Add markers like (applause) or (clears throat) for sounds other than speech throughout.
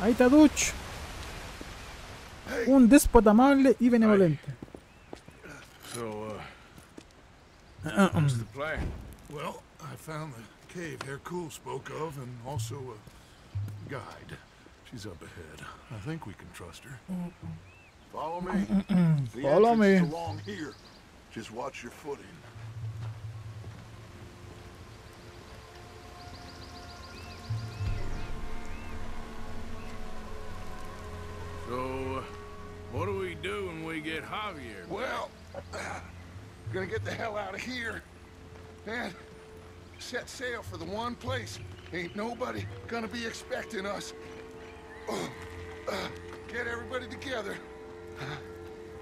Ahí está Dutch. Un déspota amable y benevolente. So, uh, what's the plan? Well, I found the cave Hercule spoke of and also a guide. She's up ahead. I think we can trust her. Follow me. Follow me. along here. Just watch your footing. So, uh, what do we do when we get Javier? Well, gonna get the hell out of here. And set sail for the one place. Ain't nobody gonna be expecting us. Oh, uh, get everybody together.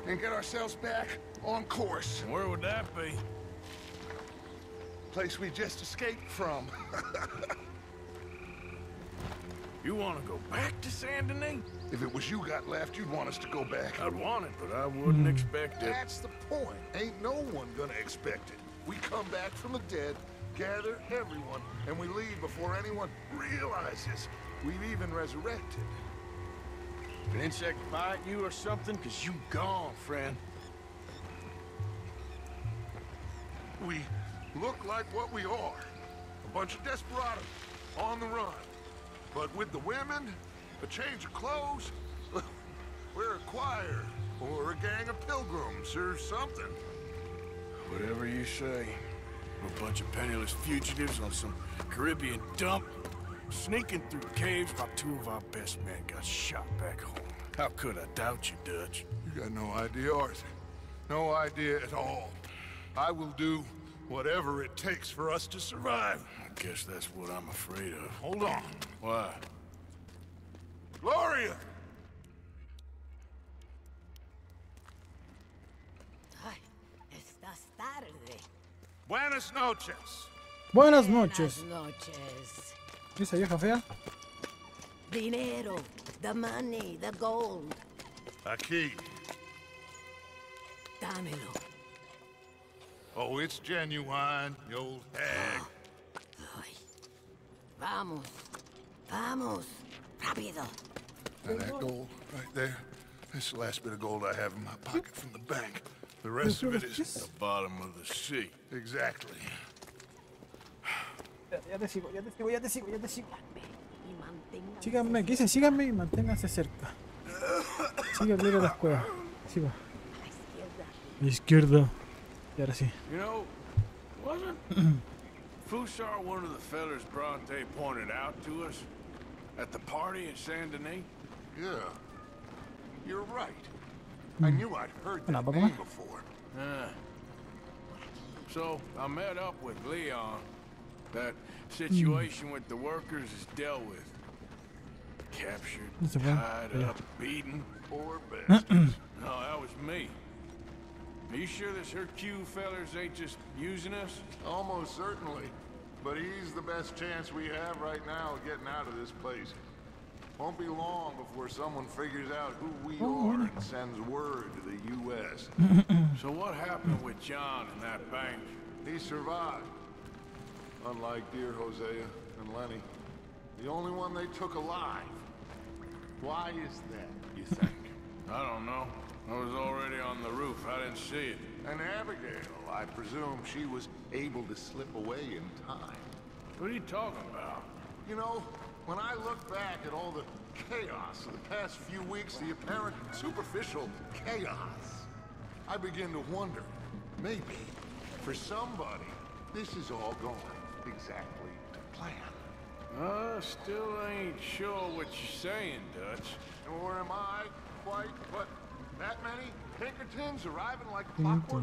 And get ourselves back on course. Where would that be? Place we just escaped from. (laughs) You want to go back to Saint Denis? If it was you got left, you'd want us to go back. I'd want it, but I wouldn't hmm. expect it. That's the point. Ain't no one gonna expect it. We come back from the dead, gather everyone, and we leave before anyone realizes we've even resurrected. An insect bite you or something? Cause you gone, friend. We look like what we are. A bunch of desperados on the run. But with the women, a change of clothes, we're a choir or a gang of pilgrims or something. Whatever you say. We're a bunch of penniless fugitives on some Caribbean dump, sneaking through caves while two of our best men got shot back home. How could I doubt you, Dutch? You got no idea, Arthur. No idea at all. I will do whatever it takes for us to survive. I guess that's what I'm afraid of. Hold on. Why? Gloria! Ay, estás tarde. Buenas noches. Buenas noches. Buenas noches. ¿Y esa vieja fea? Dinero, the money, the gold. Aquí. Dámelo. Oh, it's genuine, you old hag. (gasps) Ay. Vamos. Vamos. Rápido. Now that gold right there, that's the last bit of gold I have in my pocket from the bank. The rest of it is The bottom of the sea. exactly. Ya te sigo, ya te sigo, ya te sigo, ya te sigo. Y manténgase Síganme, ¿qué dice? Síganme y manténganse cerca. Sigue el de las cuevas. Sigo. a la izquierda. Izquierda. Y ahora sí. You know, wasn't (clears throat) Fusar one of the fellers Bronte pointed out to us at the party in Saint Denis? Yeah. You're right. I knew I'd heard Ano, that name before. Yeah. So I met up with Leon. That situation with the workers is dealt with. Captured, No se fue. tied Ya. up, beaten. Poor (clears throat) bastards. No, that was me. Are you sure this Hercule fellers ain't just using us? Almost certainly. But he's the best chance we have right now of getting out of this place. Won't be long before someone figures out who we Oh, are and sends word to the U.S. (laughs) So what happened with John in that bank? he survived. Unlike dear Hosea and Lenny. The only one they took alive. Why is that, you think? (laughs) I don't know. I was already on the roof. I didn't see it. and Abigail, I presume she was able to slip away in time. What are you talking about? You know, when I look back at all the chaos of the past few weeks, the apparent superficial chaos, I begin to wonder, maybe, for somebody, this is all going exactly to plan. I still ain't sure what you're saying, Dutch. Or am I quite, but that many Pinkertons arriving like clockwork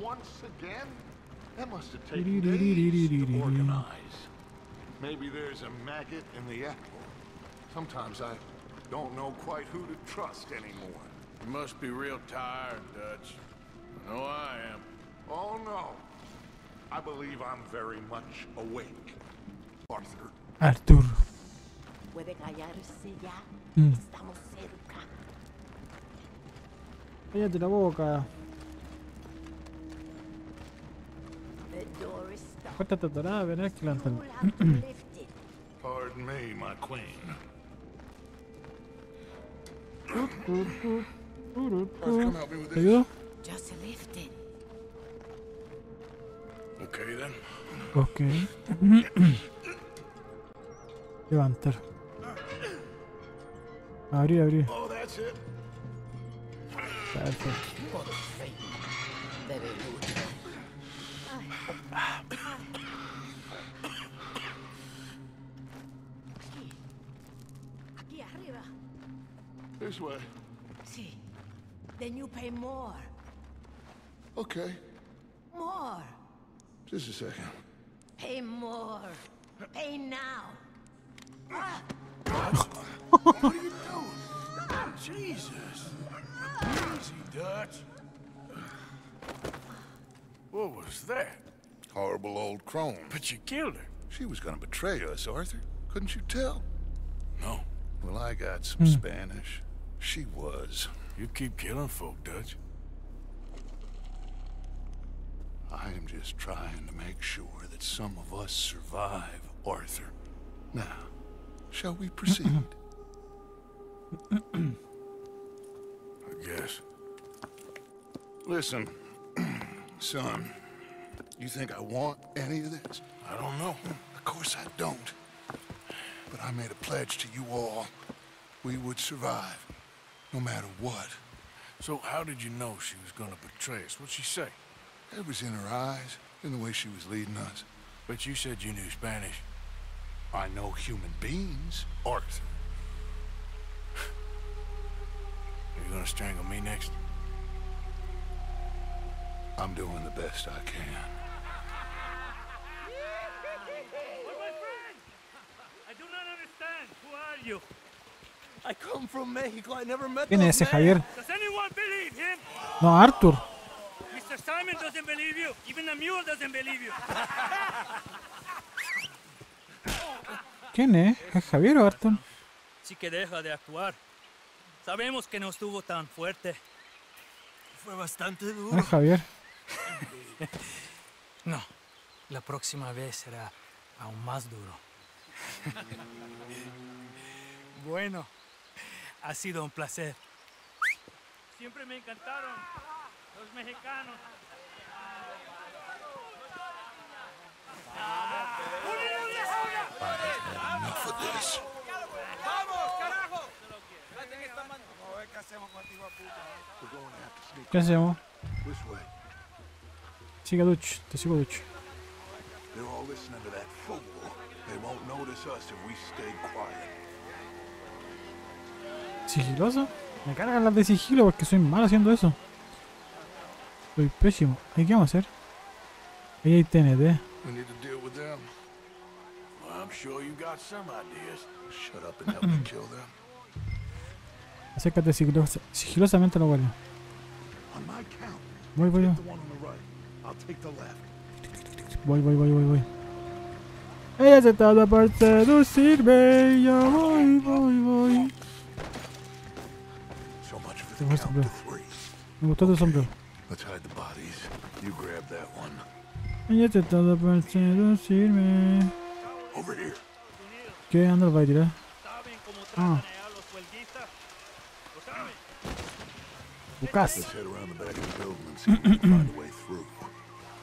once again? That must have taken days to organize. Maybe there's a maggot in the apple. Sometimes I don't know quite who to trust anymore. You must be real tired, Dutch. I know I am. Oh no. I believe I'm very much awake. Arthur. Arthur. Puede callarse ya. Mm. Estamos cerca. Cállate la boca. Puerta tatorada, verás que la. Pardon me, my queen. Okay then. Ok. Levantar. Abrir, abrir. Oh, that's it. Perfecto. Aquí. Arriba. This way. Sí. Then you pay more. Okay. More. Just a second. Pay more. Pay now. What are you doing? Jesus. Easy, Dutch. What was that? Horrible old crone. But you killed her. She was gonna betray us, Arthur. Couldn't you tell? No. Well, I got some hmm. Spanish. She was. You keep killing folk, Dutch. I am just trying to make sure that some of us survive, Arthur. Now, shall we proceed? I guess. Listen, (clears throat) son, you think I want any of this? I don't know. Of course I don't. But I made a pledge to you all. We would survive, no matter what. So how did you know she was gonna betray us? What'd she say? It was in her eyes, in the way she was leading us. But you said you knew Spanish. I know human beings, Arthur. Are you gonna strangle me next? I'm doing the best I can. ¿Quién es ese. Javier? Does anyone believe him? No, Arthur. Mr. Simon doesn't believe you. Even the mule doesn't believe you. ¿Quién es? ¿Es Javier o Arthur? Sí que deja de actuar. Sabemos que no estuvo tan fuerte. Fue bastante No es duro. Javier. (laughs) No, la próxima vez será aún más duro. (laughs) bueno, ha sido un placer. Siempre me encantaron los mexicanos. Enough of this. We're going to have to sneak ¿Qué hacemos? this way. Sigue a Dutch. Te sigo Dutch. They're all listening to that fool. They won't notice us if we stay quiet. ¿Sigiloso? Me cargan las de sigilo porque soy malo haciendo eso. Soy pésimo. ¿Y qué vamos a hacer? Ahí hay TNT. Them. Acércate sigilosa- sigilosamente a la guardia. Voy, voy, voy. Voy, voy, voy, voy, voy. Ella se trata por seducirme. Yo voy, voy, voy. Hide the bodies. You grab that one. Ella se trata por seducirme. Over here. ¿Qué? ¿Dónde lo va a tirar? ¿Saben cómo Ah. Tu casa.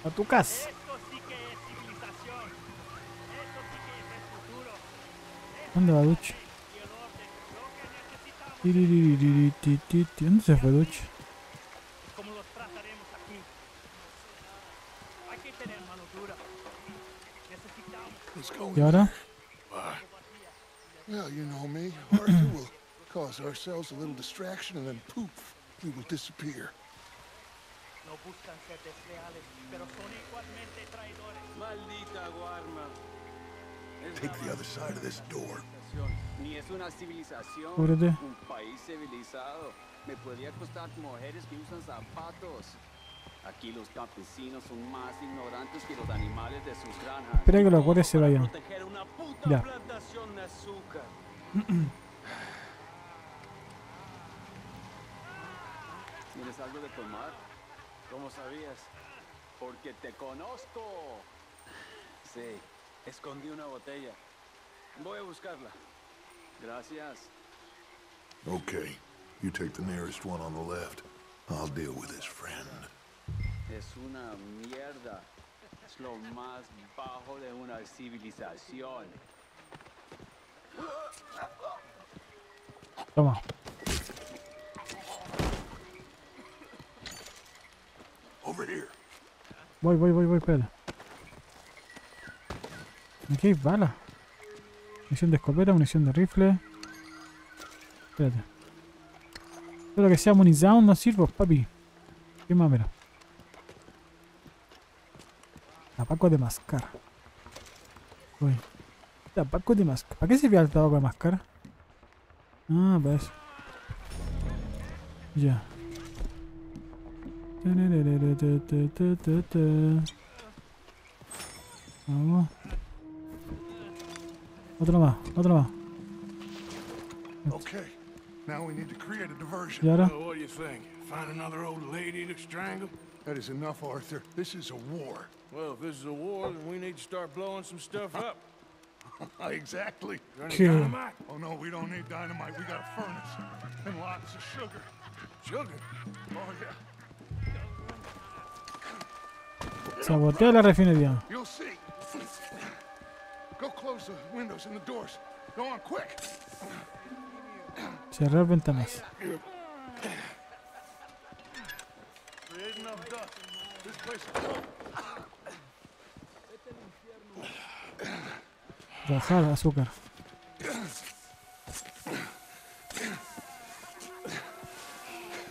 A tu casa. Esto sí que ¿Dónde se fue ¿Y ahora? Well, you know me. Arthur will cause ourselves a little distraction and then poof, we will disappear. No buscan ser desleales, pero son igualmente traidores. Maldita Guarma. Take the other side of this door. Civilización. Ni es una civilización. Cúbrete. Un país civilizado. Me podría costar mujeres que usan zapatos. Aquí los campesinos son más ignorantes que los animales de sus granjas. Espera que los guardias se vayan. proteger una puta Ya. plantación de azúcar. (clears throat) ¿Tienes algo de tomar? ¿Cómo sabías? Porque te conozco. Sí, escondí una botella. Voy a buscarla. Gracias. Okay. You take the nearest one on the left. I'll deal with his friend. Es una mierda. Es lo más bajo de una civilización. Toma. Over here. Voy, voy, voy, voy, espera. Aquí hay balas. Munición de escopeta, munición de rifle. Espérate. Todo lo que sea munición no sirve, papi. ¿Qué más, mira? Tabaco de mascar. Uy. Tabaco de mascar. ¿Para qué sirve el tabaco de mascar? Ah, pues. Ya. Vamos. Otro más, otro más. Okay. Now we need to create a diversion. ¿Y ahora? Well, what do you think? Find another old lady to strangle? That is enough, Arthur. This is a war. Well, if this is a war, then we need to start blowing some stuff up. (laughs) exactly. Is there any Cool. dynamite? Oh no, we don't need dynamite. We got a furnace and lots of sugar. Sugar? Oh yeah. Sabotea la refinería. You'll see. Cerrar ventanas. Bajar azúcar.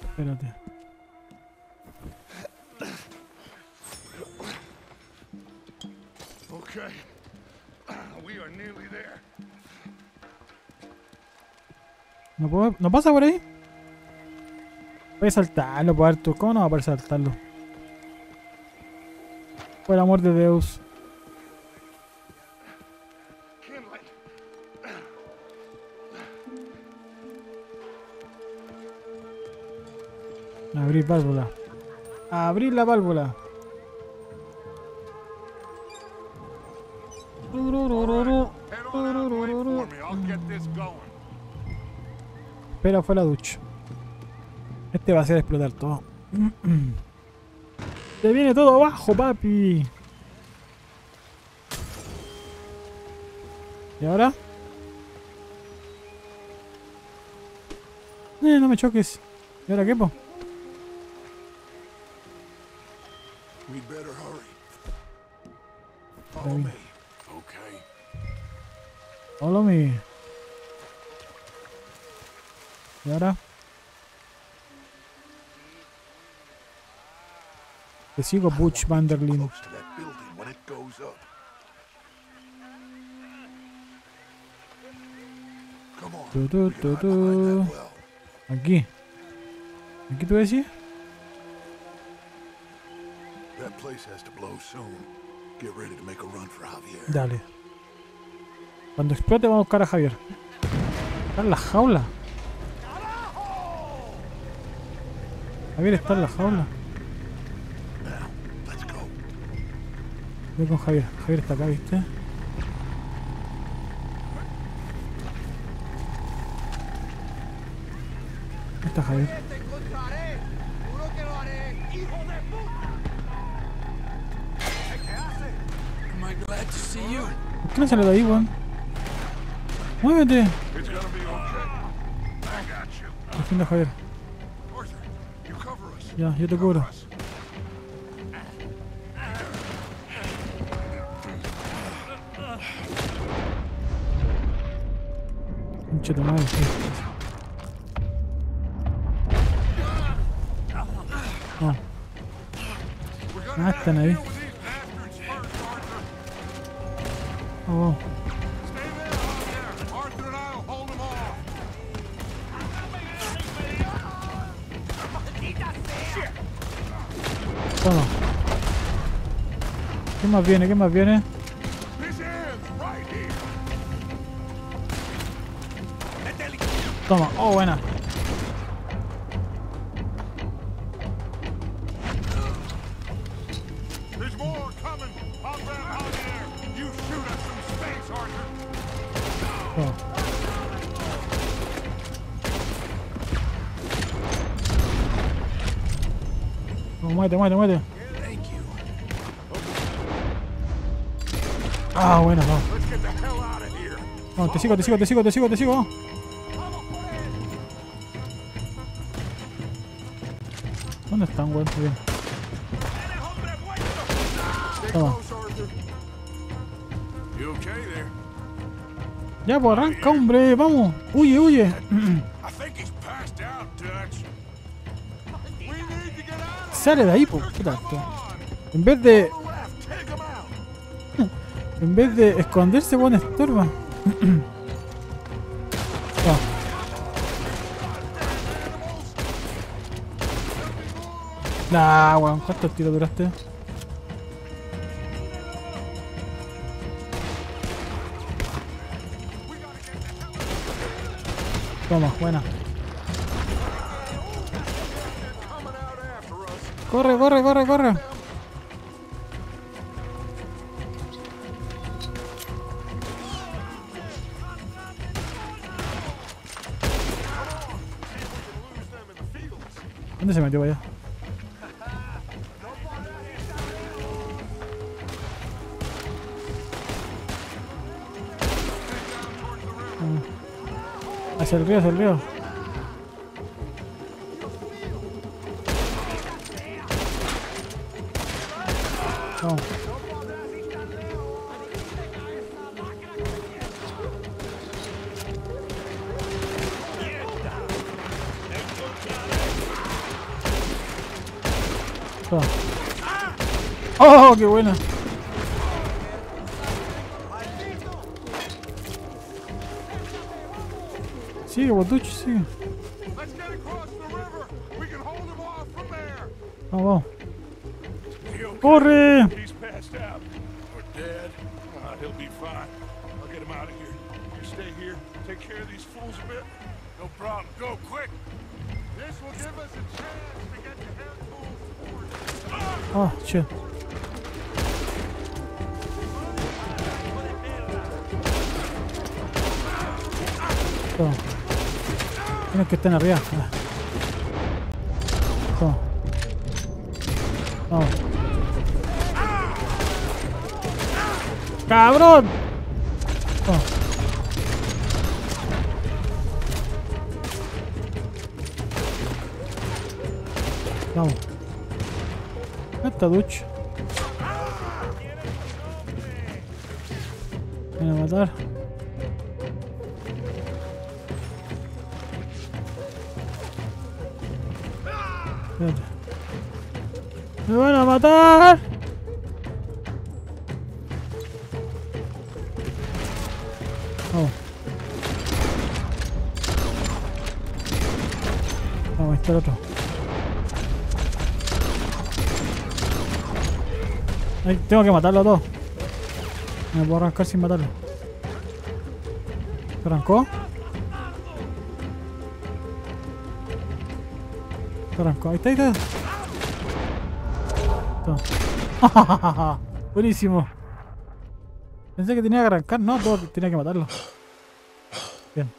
Espérate. Okay. We are nearly there. ¿No, puedo, ¿No pasa por ahí? Voy a saltarlo, por. ¿Cómo no va a poder saltarlo? Por el amor de. Kinley. Abrir válvula. Abrir la válvula. Espera fue la ducha. Este va a hacer explotar todo. (clears throat) Se viene todo abajo, papi. ¿Y ahora? Eh, no me choques. ¿Y ahora qué, po? Follow me. ¿Y ahora? Te sigo, Butch Vanderlin. Tu, tu, tu. Aquí. ¿Aquí tú decís? That place has to blow soon. Get ready to make a run for Javier. Dale. Cuando explote vamos a buscar a Javier. Está en la jaula. Javier está en la jaula. Voy con Javier. Javier está acá, ¿viste? ¿Dónde está Javier? ¿Por qué no sale de ahí, weón? ¡Muévete! Defiende a Javier. Ja, hier do góry. Idźcie do małych. O. A ten, ej. Oh. más viene? ¿Qué más viene? Toma, oh, buena. Oh. Oh, muévete, muévete, muévete. Ah, bueno, vamos. Let's get the hell out of here. Vamos, te sigo, te sigo, te sigo, te sigo, te sigo. ¿Dónde están, weón? Bien. Toma. Close, Arthur. You okay there? Ya, pues arranca, hombre, vamos. Huye, huye. Sale de ahí, pues. ¿Qué tanto? En vez de. En vez de esconderse, (clears throat) weón, estorba. Ya. Nah, weón, ¿cuántos tiros duraste? Toma, buena. Corre, corre, corre, corre. ¿Dónde se metió allá? Ah. Hacia el río, hacia el río. Vamos. ¡Oh, qué buena! Sigue, Botuch, sigue. Let's get across the river. Toma. Tienes que estar arriba. Ah. Toma. Vamos. ¡Cabrón! Toma. Vamos. ¿Dónde está Dutch? Me van a matar. ¡Me van a matar! Vamos. Vamos, está el otro. Ay, tengo que matarlo a todos. Me puedo arrancar sin matarlo. ¿Se arrancó? Se arrancó. Ahí está, ahí está. Toma. (laughs) Buenísimo. Pensé que tenía que arrancar, no, tenía que matarlo. Bien.